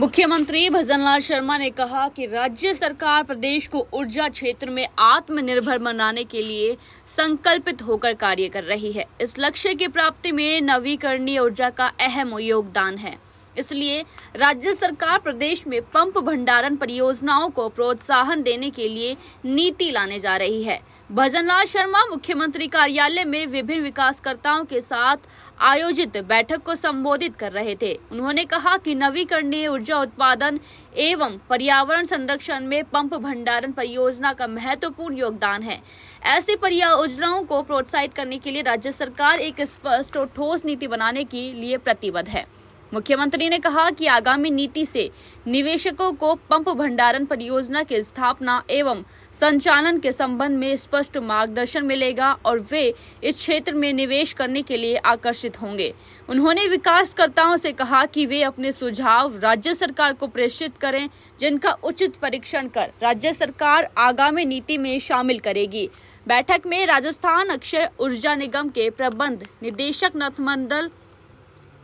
मुख्यमंत्री भजनलाल शर्मा ने कहा कि राज्य सरकार प्रदेश को ऊर्जा क्षेत्र में आत्मनिर्भर बनाने के लिए संकल्पित होकर कार्य कर रही है। इस लक्ष्य की प्राप्ति में नवीकरणीय ऊर्जा का अहम योगदान है। इसलिए राज्य सरकार प्रदेश में पंप भंडारण परियोजनाओं को प्रोत्साहन देने के लिए नीति लाने जा रही है। भजनलाल शर्मा मुख्यमंत्री कार्यालय में विभिन्न विकासकर्ताओं के साथ आयोजित बैठक को संबोधित कर रहे थे। उन्होंने कहा कि नवीकरणीय ऊर्जा उत्पादन एवं पर्यावरण संरक्षण में पंप भंडारण परियोजना का महत्वपूर्ण योगदान है। ऐसी परियोजनाओं को प्रोत्साहित करने के लिए राज्य सरकार एक स्पष्ट और ठोस नीति बनाने के लिए प्रतिबद्ध है। मुख्यमंत्री ने कहा कि आगामी नीति से निवेशकों को पंप भंडारण परियोजना की स्थापना एवं संचालन के संबंध में स्पष्ट मार्गदर्शन मिलेगा और वे इस क्षेत्र में निवेश करने के लिए आकर्षित होंगे। उन्होंने विकासकर्ताओं से कहा कि वे अपने सुझाव राज्य सरकार को प्रेषित करें, जिनका उचित परीक्षण कर राज्य सरकार आगामी नीति में शामिल करेगी। बैठक में राजस्थान अक्षय ऊर्जा निगम के प्रबंध निदेशक नथमंडल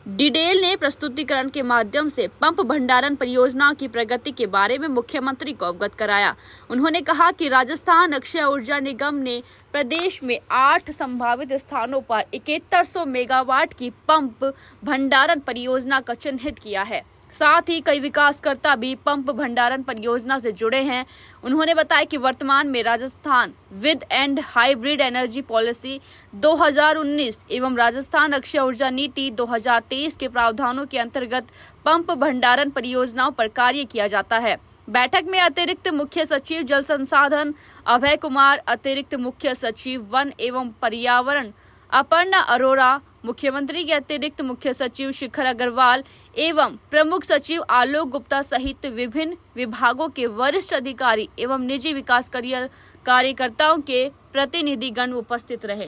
डिडेल ने प्रस्तुतिकरण के माध्यम से पंप भंडारण परियोजना की प्रगति के बारे में मुख्यमंत्री को अवगत कराया। उन्होंने कहा कि राजस्थान अक्षय ऊर्जा निगम ने प्रदेश में आठ संभावित स्थानों पर इकहत्तर मेगावाट की पंप भंडारण परियोजना का चिन्हित किया है। साथ ही कई विकासकर्ता भी पंप भंडारण परियोजना से जुड़े हैं। उन्होंने बताया कि वर्तमान में Rajasthan wind and hybrid energy policy 2019 एवं राजस्थान अक्षय ऊर्जा नीति 2023 के प्रावधानों के अंतर्गत पंप भंडारण परियोजनाओं पर कार्य किया जाता है। बैठक में अतिरिक्त मुख्य सचिव जल संसाधन अभय कुमार, अतिरिक्त मुख्य सचिव वन एवं पर्यावरण अपर्णा अरोरा मुख्यमंत्री के अतिरिक्त मुख्य सचिव शिखर अग्रवाल एवं प्रमुख सचिव आलोक गुप्ता सहित विभिन्न विभागों के वरिष्ठ अधिकारी एवं निजी विकास कार्यकर्ताओं के प्रतिनिधिगण उपस्थित रहे।